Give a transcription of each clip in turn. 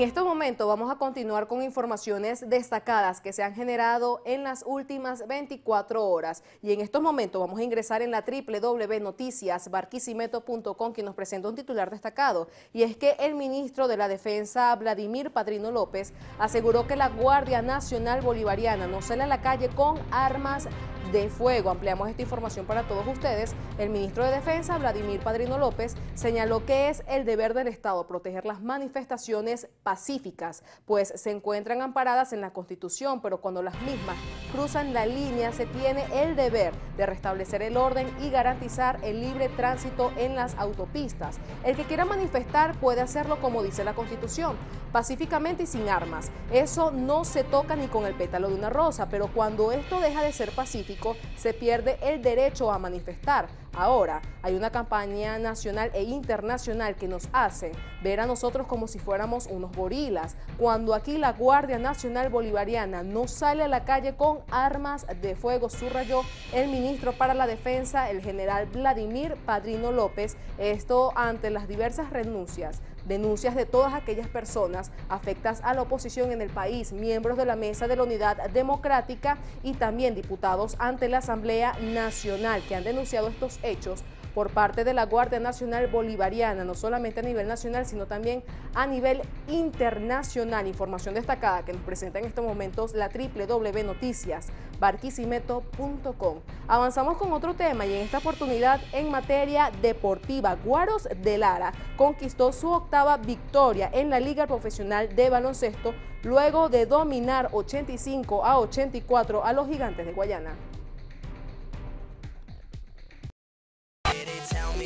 este momento vamos a continuar con informaciones destacadas que se han generado en las últimas 24 horas. Y en estos momentos vamos a ingresar en la www.noticiasbarquisimeto.com quien nos presenta un titular destacado. Y es que el ministro de la Defensa, Vladimir Padrino López, aseguró que la Guardia Nacional Bolivariana no sale a la calle con armas de fuego. Ampliamos esta información para todos ustedes. El ministro de Defensa, Vladimir Padrino López, señaló que es el deber del Estado proteger las manifestaciones pacíficas, pues se encuentran amparadas en la Constitución, pero cuando las mismas cruzan la línea, se tiene el deber de restablecer el orden y garantizar el libre tránsito en las autopistas. El que quiera manifestar puede hacerlo como dice la Constitución, pacíficamente y sin armas. Eso no se toca ni con el pétalo de una rosa, pero cuando esto deja de ser pacífico, se pierde el derecho a manifestar. Ahora hay una campaña nacional e internacional que nos hace ver a nosotros como si fuéramos unos gorilas, cuando aquí la Guardia Nacional Bolivariana no sale a la calle con armas de fuego, subrayó el ministro para la Defensa, el general Vladimir Padrino López, esto ante las diversas renuncias denuncias de todas aquellas personas afectas a la oposición en el país, miembros de la Mesa de la Unidad Democrática y también diputados ante la Asamblea Nacional que han denunciado estos hechos por parte de la Guardia Nacional Bolivariana, no solamente a nivel nacional, sino también a nivel internacional. Información destacada que nos presenta en estos momentos la www.noticiasbarquisimeto.com. Avanzamos con otro tema y en esta oportunidad en materia deportiva, Guaros de Lara conquistó su octava victoria en la Liga Profesional de Baloncesto luego de dominar 85 a 84 a los gigantes de Guayana.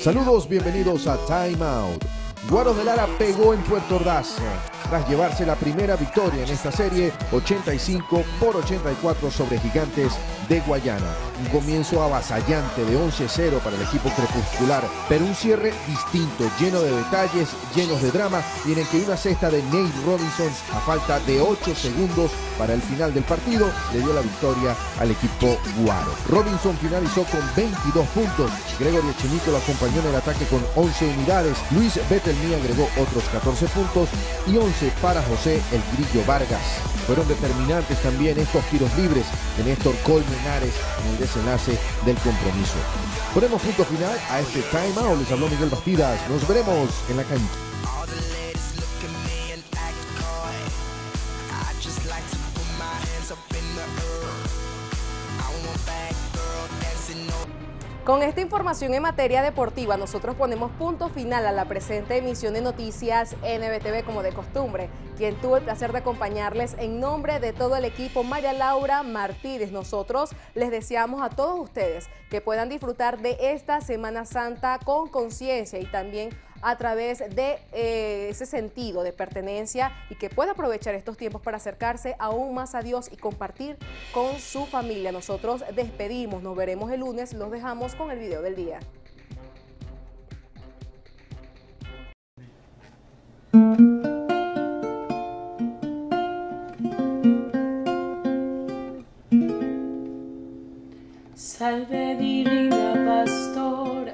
Saludos, bienvenidos a Time Out. Guaros de Lara pegó en Puerto Ordaz tras llevarse la primera victoria en esta serie 85 por 84 sobre Gigantes de Guayana. Un comienzo avasallante de 11-0 para el equipo crepuscular, pero un cierre distinto, lleno de detalles, llenos de drama y en el que una cesta de Nate Robinson a falta de 8 segundos para el final del partido le dio la victoria al equipo Guaro. Robinson finalizó con 22 puntos, Gregorio Chinito lo acompañó en el ataque con 11 unidades, Luis Betelmi agregó otros 14 puntos y 11 para José El Grillo Vargas. Fueron determinantes también estos tiros libres de Néstor Colmenares en el desenlace del compromiso. Ponemos punto final a este timeout. Les habló Miguel Bastidas. Nos veremos en la cancha. Con esta información en materia deportiva, nosotros ponemos punto final a la presente emisión de noticias NBTV como de costumbre. Quien tuvo el placer de acompañarles en nombre de todo el equipo, María Laura Martínez. Nosotros les deseamos a todos ustedes que puedan disfrutar de esta Semana Santa con conciencia y también a través de eh, ese sentido de pertenencia y que pueda aprovechar estos tiempos para acercarse aún más a Dios y compartir con su familia. Nosotros despedimos, nos veremos el lunes, los dejamos con el video del día. Salve divina pastora,